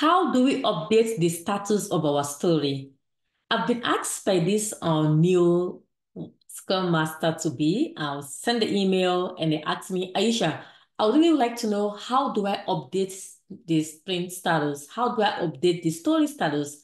How do we update the status of our story? I've been asked by this uh, new Scrum Master to be. I'll send the email and they asked me, Aisha, I would really like to know how do I update the sprint status? How do I update the story status?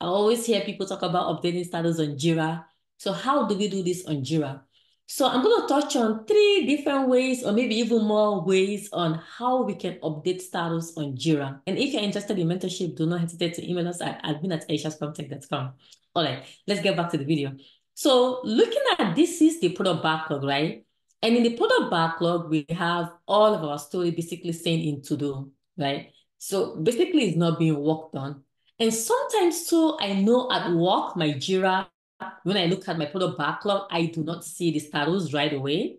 I always hear people talk about updating status on Jira. So how do we do this on Jira? So I'm going to touch on three different ways or maybe even more ways on how we can update status on Jira. And if you're interested in mentorship, do not hesitate to email us at admin at aishascrumtech.com. All right, let's get back to the video. So looking at this is the product backlog, right? And in the product backlog, we have all of our story basically saying in to do, right? So basically it's not being worked on. And sometimes too, I know at work, my Jira when I look at my product backlog, I do not see the status right away.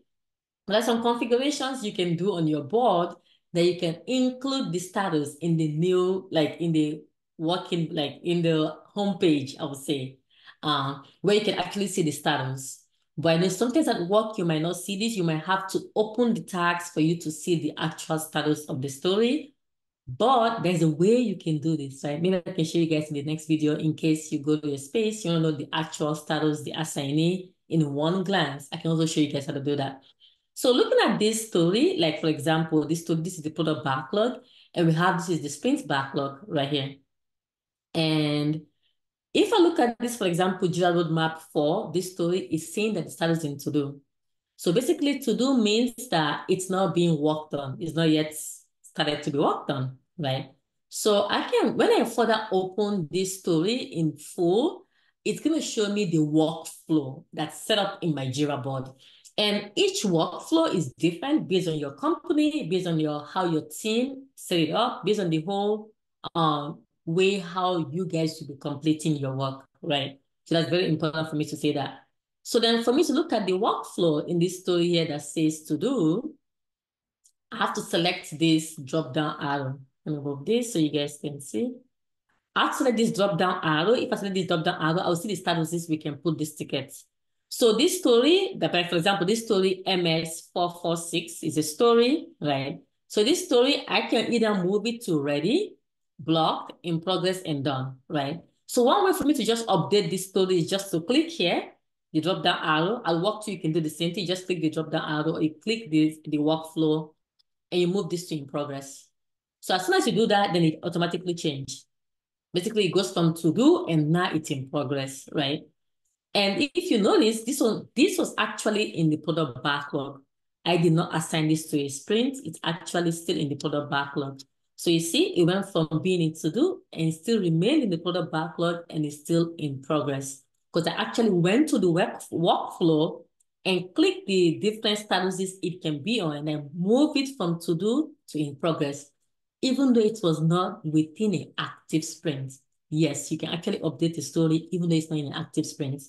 There are some configurations you can do on your board that you can include the status in the new, like in the working, like in the homepage, I would say, uh, where you can actually see the status. But I know sometimes at work, you might not see this. You might have to open the tags for you to see the actual status of the story but there's a way you can do this, right? Maybe I can show you guys in the next video in case you go to your space, you want to know the actual status, the assignee in one glance. I can also show you guys how to do that. So looking at this story, like for example, this story, this is the product backlog, and we have this is the sprint backlog right here. And if I look at this, for example, Jira Roadmap 4, this story is saying that the status in to do. So basically, to do means that it's not being worked on. It's not yet started to be worked on, right? So I can, when I further open this story in full, it's going to show me the workflow that's set up in my Jira board. And each workflow is different based on your company, based on your how your team set it up, based on the whole um, way how you guys should be completing your work, right? So that's very important for me to say that. So then for me to look at the workflow in this story here that says to do, I have to select this drop down arrow. Let me move this so you guys can see. I have to select this drop down arrow. If I select this drop down arrow, I'll see the statuses we can put this ticket. So this story, the, for example, this story MS446 is a story, right? So this story, I can either move it to ready, blocked, in progress, and done, right? So one way for me to just update this story is just to click here, the drop down arrow. I'll walk to you can do the same thing. Just click the drop down arrow, you click the, the workflow and you move this to in progress. So as soon as you do that, then it automatically change. Basically, it goes from to do and now it's in progress, right? And if you notice, this one, this was actually in the product backlog. I did not assign this to a sprint. It's actually still in the product backlog. So you see, it went from being in to do and still remained in the product backlog and is still in progress. Because I actually went to the work, workflow and click the different statuses it can be on and then move it from to do to in progress, even though it was not within an active sprint. Yes, you can actually update the story even though it's not in an active sprint.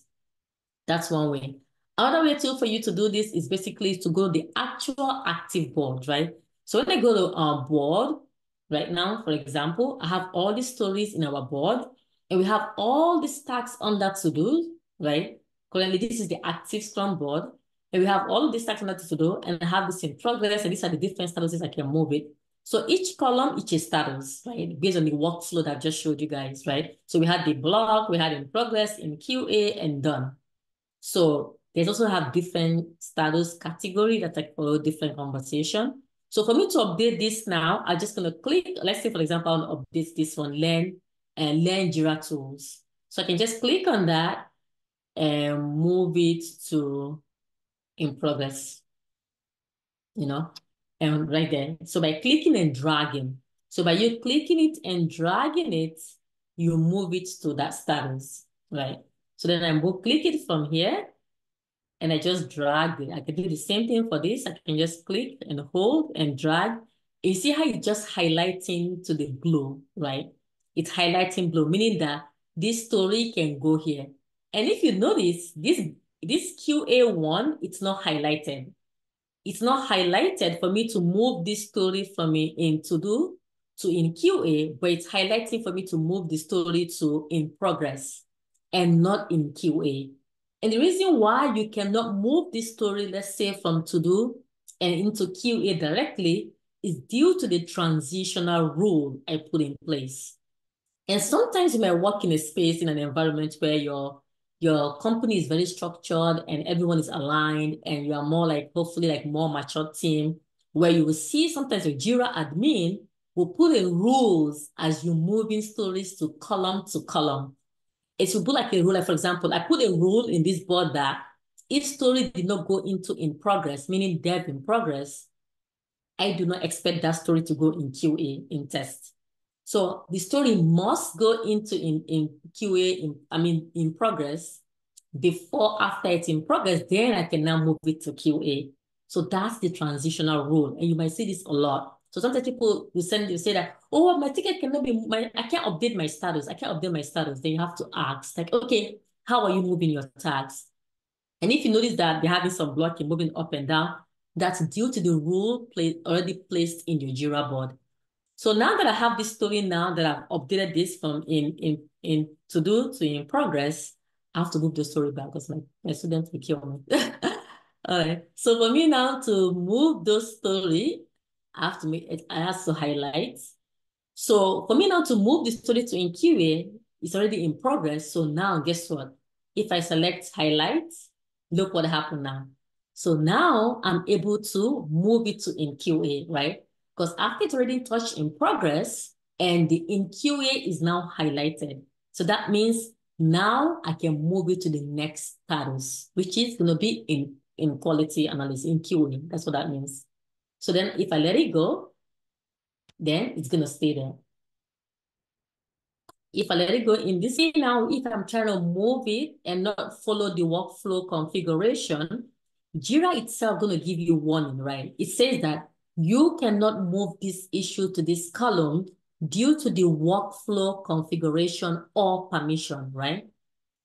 That's one way. Another way too for you to do this is basically to go to the actual active board, right? So when I go to our board right now, for example, I have all the stories in our board and we have all the stacks on that to do, right? Currently, this is the active Scrum board. And we have all of these tasks to do and have this in progress. And these are the different statuses I can move it. So each column, each status, right? Based on the workflow that I just showed you guys, right? So we had the block, we had in progress, in QA, and done. So there's also have different status category that I follow different conversation. So for me to update this now, I'm just gonna click, let's say for example, I'll update this one, learn and learn Jira tools. So I can just click on that and move it to in progress, you know, and right there. So by clicking and dragging, so by you clicking it and dragging it, you move it to that status, right? So then I will click it from here, and I just drag it. I can do the same thing for this. I can just click and hold and drag. You see how it's just highlighting to the blue, right? It's highlighting blue, meaning that this story can go here. And if you notice, this, this QA1, it's not highlighted. It's not highlighted for me to move this story from in to do to in QA, but it's highlighting for me to move the story to in progress and not in QA. And the reason why you cannot move this story, let's say from to do and into QA directly is due to the transitional rule I put in place. And sometimes you might work in a space in an environment where your your company is very structured and everyone is aligned and you are more like hopefully like more mature team where you will see sometimes your Jira admin will put in rules as you move in stories to column to column. It will put like a rule, like for example, I put a rule in this board that if story did not go into in progress, meaning dev in progress, I do not expect that story to go in QA in test. So the story must go into in, in QA, in, I mean, in progress before after it's in progress, then I can now move it to QA. So that's the transitional rule. And you might see this a lot. So sometimes people will send you say that, oh, my ticket cannot be, my, I can't update my status. I can't update my status. Then you have to ask like, okay, how are you moving your tags? And if you notice that they're having some blocking moving up and down, that's due to the rule play, already placed in your Jira board. So now that I have this story now that I've updated this from in in in to do to in progress, I have to move the story back because my, my students will kill me. All right. So for me now to move those story, I have to make it, I have to highlight. So for me now to move the story to in QA, it's already in progress. So now guess what? If I select highlight, look what happened now. So now I'm able to move it to in QA, right? Because after it's already touched in progress and the in QA is now highlighted. So that means now I can move it to the next status, which is going to be in, in quality analysis, in QA. That's what that means. So then if I let it go, then it's going to stay there. If I let it go in this way now, if I'm trying to move it and not follow the workflow configuration, Jira itself going to give you warning, right? It says that you cannot move this issue to this column due to the workflow configuration or permission, right?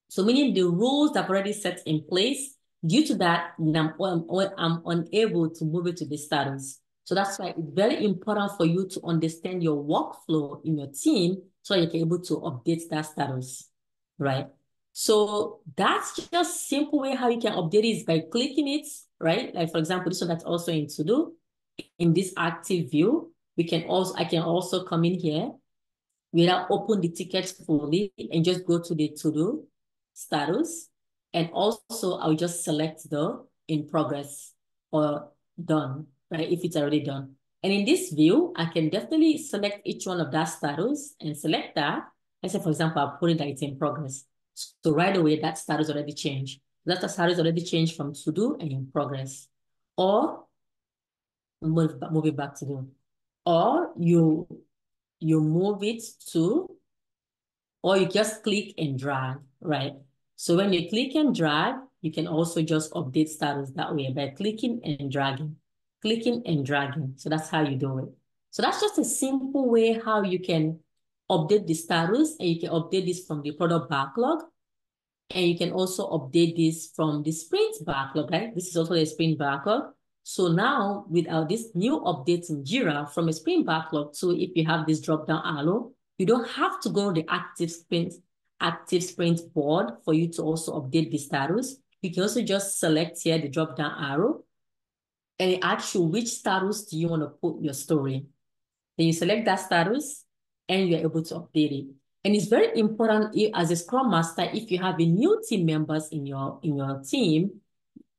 So meaning the rules that are already set in place, due to that, I'm, I'm I'm unable to move it to the status. So that's why it's very important for you to understand your workflow in your team so you're able to update that status, right? So that's just simple way how you can update it is by clicking it, right? Like for example, this one that's also in to do in this active view, we can also, I can also come in here without open the ticket fully and just go to the to-do status. And also I'll just select the in progress or done, right? If it's already done. And in this view, I can definitely select each one of that status and select that. Let's say, for example, I'll put it that it's in progress. So right away, that status already changed. That status already changed from to do and in progress. Or move, move it back to them. Or you, you move it to, or you just click and drag, right? So when you click and drag, you can also just update status that way by clicking and dragging, clicking and dragging. So that's how you do it. So that's just a simple way how you can update the status and you can update this from the product backlog. And you can also update this from the sprint backlog, right? This is also a sprint backlog. So now with our, this new update in Jira from a sprint backlog to if you have this drop down arrow, you don't have to go to the active sprint, active sprint board for you to also update the status. You can also just select here the drop down arrow and it asks you which status do you want to put your story. Then you select that status and you're able to update it. And it's very important as a Scrum Master, if you have a new team members in your in your team,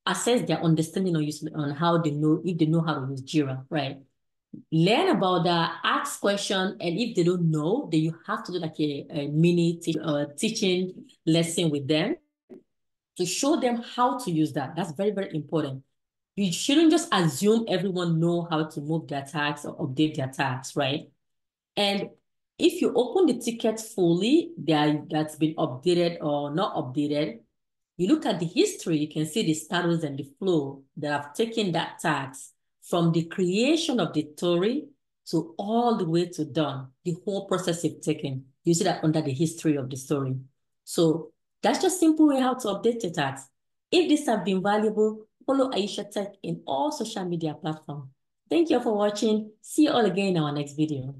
assess their understanding on, use, on how they know, if they know how to use Jira, right? Learn about that, ask question, and if they don't know, then you have to do like a, a mini uh, teaching lesson with them to show them how to use that. That's very, very important. You shouldn't just assume everyone know how to move their tags or update their tags, right? And if you open the ticket fully, that, that's been updated or not updated, you look at the history, you can see the status and the flow that have taken that tax from the creation of the story to all the way to done, the whole process is taken. You see that under the history of the story. So that's just simple way how to update your tax. If this has been valuable, follow Aisha Tech in all social media platforms. Thank you all for watching. See you all again in our next video.